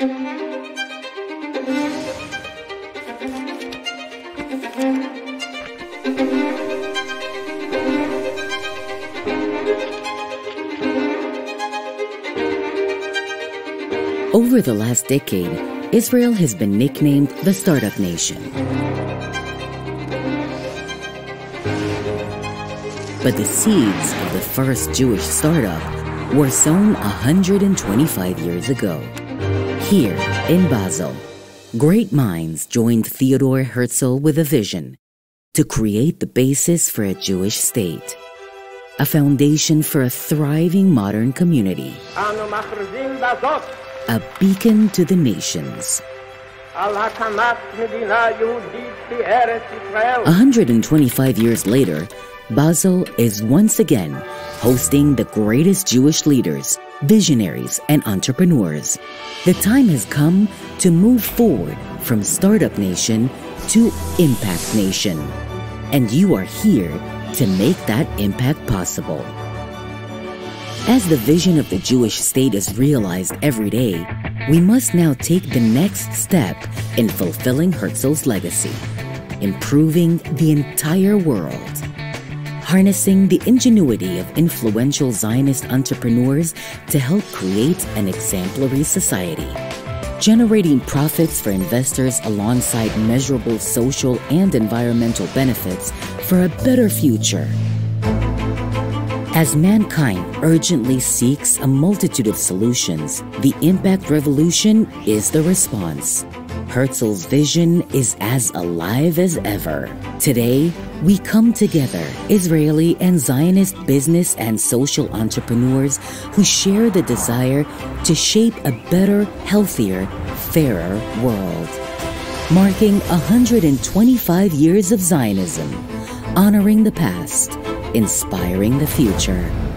Over the last decade, Israel has been nicknamed the Startup Nation. But the seeds of the first Jewish startup were sown 125 years ago. Here in Basel, great minds joined Theodor Herzl with a vision to create the basis for a Jewish state, a foundation for a thriving modern community, a beacon to the nations. 125 years later, Basel is once again hosting the greatest Jewish leaders, visionaries, and entrepreneurs. The time has come to move forward from Startup Nation to Impact Nation. And you are here to make that impact possible. As the vision of the Jewish state is realized every day, we must now take the next step in fulfilling Herzl's legacy, improving the entire world. Harnessing the ingenuity of influential Zionist entrepreneurs to help create an exemplary society. Generating profits for investors alongside measurable social and environmental benefits for a better future. As mankind urgently seeks a multitude of solutions, the Impact Revolution is the response. Herzl's vision is as alive as ever. Today, we come together, Israeli and Zionist business and social entrepreneurs who share the desire to shape a better, healthier, fairer world. Marking 125 years of Zionism, honoring the past, inspiring the future.